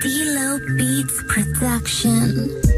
D-Lo Beats Production.